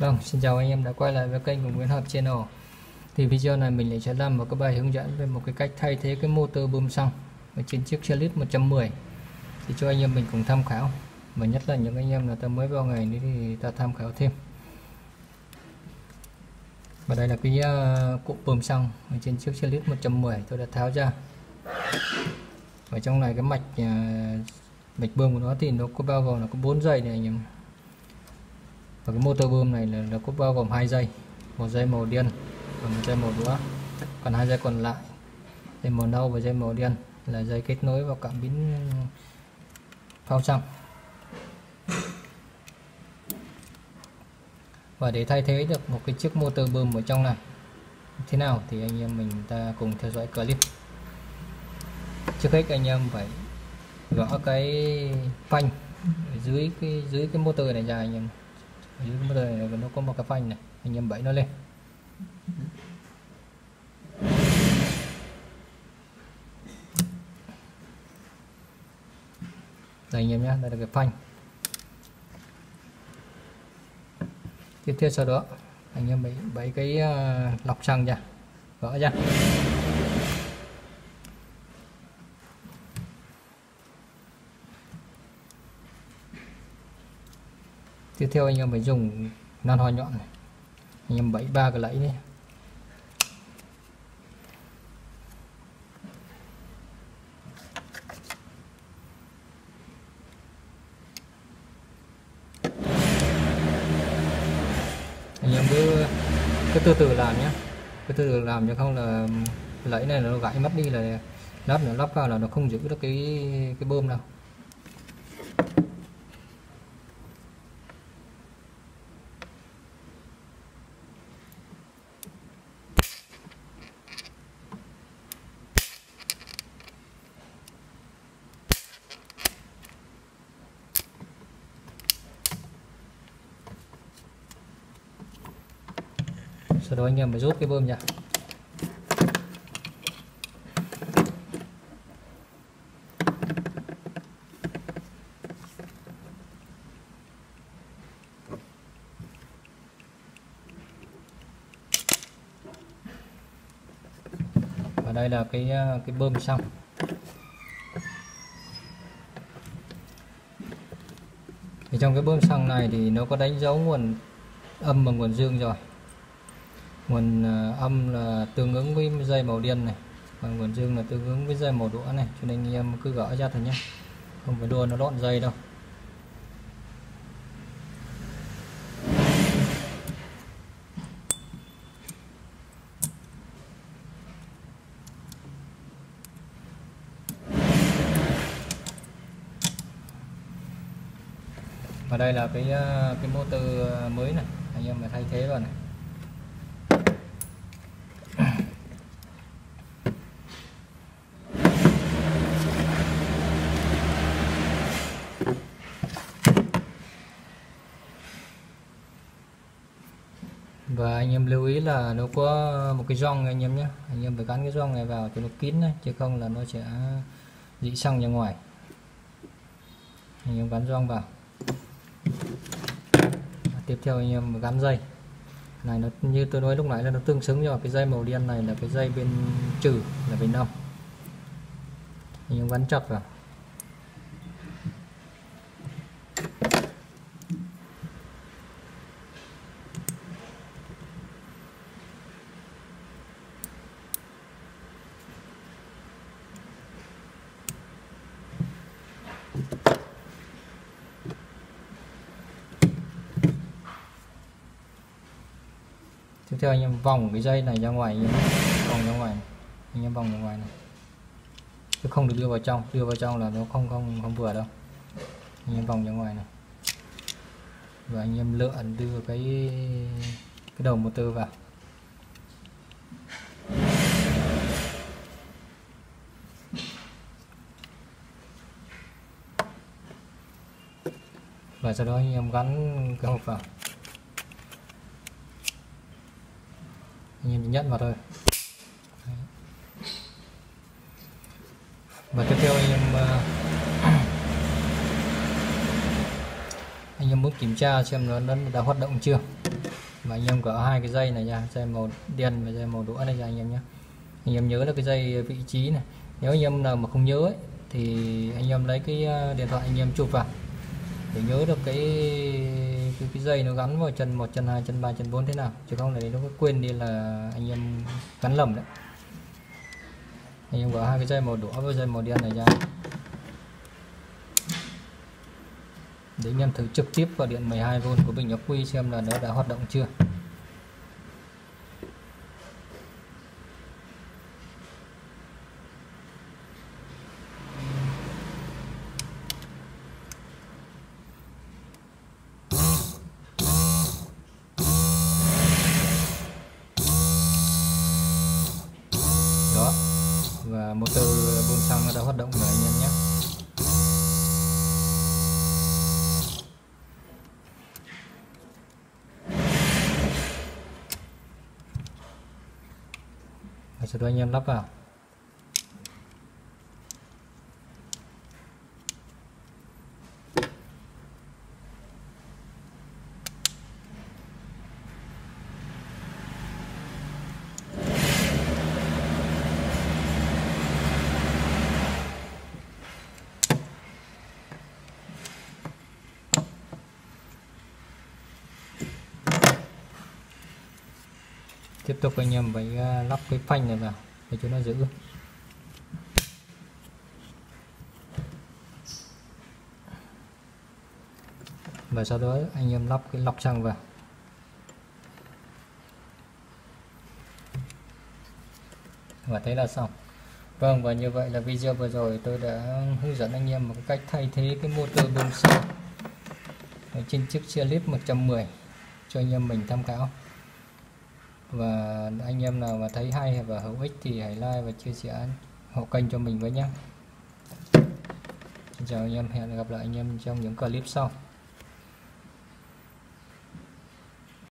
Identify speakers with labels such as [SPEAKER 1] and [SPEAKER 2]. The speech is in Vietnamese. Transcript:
[SPEAKER 1] Vâng, xin chào anh em đã quay lại với kênh của Nguyễn Hợp Channel. Thì video này mình lại sẽ làm một cái bài hướng dẫn về một cái cách thay thế cái motor bơm xăng ở trên chiếc xe lít 110 Thì cho anh em mình cùng tham khảo. Và nhất là những anh em là ta mới vào ngày nữa thì ta tham khảo thêm. Và đây là cái à, cụm bơm xăng ở trên chiếc xe lít 110 tôi đã tháo ra. Ở trong này cái mạch à, mạch bơm của nó thì nó có bao gồm là có 4 dây này anh em và cái motor bơm này là nó có bao gồm hai dây, một dây màu đen và một dây màu đỏ còn hai dây còn lại, dây màu nâu và dây màu đen là dây kết nối vào cảm biến ừ, phao xăng và để thay thế được một cái chiếc motor bơm ở trong này, thế nào thì anh em mình ta cùng theo dõi clip. Trước hết anh em phải gõ cái phanh dưới cái dưới cái motor này ra anh em dưới cái motor nó có một cái phanh này anh em bẫy nó lên. Đây anh em nhé đây là cái phanh. Tiếp theo sau đó anh em bẫy, bẫy cái à, lọc xăng ra gỡ ra tiếp theo anh em phải dùng nan hoa nhọn này. Anh em bẫy ba cái lẫy này anh em cứ cứ từ từ làm nhé cứ từ từ làm cho không là lẫy này nó gãy mất đi là lắp nữa lắp vào là nó không giữ được cái cái bơm đâu. Sau đó anh em mới rút cái bơm nha và đây là cái à, cái bơm xong. Thì trong cái bơm xăng này thì nó có đánh dấu nguồn âm và nguồn dương rồi nguồn ờ, âm là tương ứng với dây màu đen này và nguồn dương là tương ứng với dây màu đỏ này, cho nên anh em cứ gỡ ra thôi nhé. Không phải đua nó lộn dây đâu. Và đây là cái ờ, cái motor mới này, anh em phải thay thế vào này và anh em lưu ý là nó có một cái rong anh em nhé anh em phải gắn cái rong này vào cho nó kín này, chứ không là nó sẽ dị xăng ra ngoài. Anh em gắn rong vào. Tiếp theo anh em gắn dây. Này nó như tôi nói lúc nãy là nó tương xứng cho cái dây màu đen này là cái dây bên trừ là bên âm. Anh em gắn chặt vào. Thường theo anh em vòng cái dây này ra ngoài anh em vòng ra ngoài này. anh em vòng ra ngoài này. Chứ không được đưa vào trong. Đưa vào trong là nó không không không vừa đâu. Anh em vòng ra ngoài này. Và anh em lựa đưa cái cái đầu motor vào. Và sau đó anh em gắn cái hộp vào. Anh em nhận vào thôi. Và tiếp theo anh em uh, anh em muốn kiểm tra xem nó đã, đã hoạt động chưa. Và anh em có hai cái dây này nha dây màu đen và dây màu đũa này nha anh em nhé. Anh em nhớ là cái dây vị trí này. Nếu anh em nào mà không nhớ ấy, thì anh em lấy cái à, điện thoại anh em chụp vào để nhớ được cái cái, cái dây nó gắn vào chân một chân hai chân ba chân bốn thế nào. Chứ không để nó có quên đi là anh em gắn lầm đấy. Anh em gỡ hai cái dây màu đỏ với dây màu đen này ra. Để anh em thử trực tiếp vào điện 12V của bình ắc quy xem là nó đã hoạt động chưa đó và motor bơm xăng đã hoạt động rồi, anh em nhé. Và sau đó anh em lắp vào. Tiếp tục anh em phải à, lắp cái phanh này vào, để cho nó giữ. Và sau đó anh em lắp cái lọc xăng vào. Và thế là xong. Vâng và như vậy là video vừa rồi tôi đã hướng dẫn anh em một cách thay thế cái motor bơm xăng trên chiếc xe Lip 110 cho anh em mình tham khảo và anh em nào mà thấy hay và hữu ích thì hãy like và chia sẻ hộ kênh cho mình với nhé. Xin chào anh em, hẹn gặp lại anh em trong những clip sau.